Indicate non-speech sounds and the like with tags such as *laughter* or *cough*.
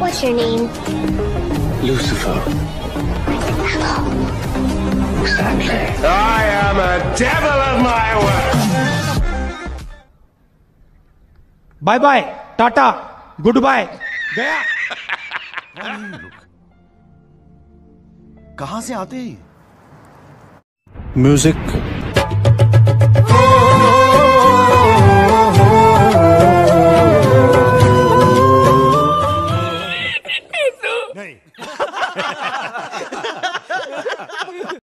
What's your name? Lucifer. Exactly. I am a devil of my word. Bye bye tata good bye गया कहां से आते हैं Music Nem. *laughs*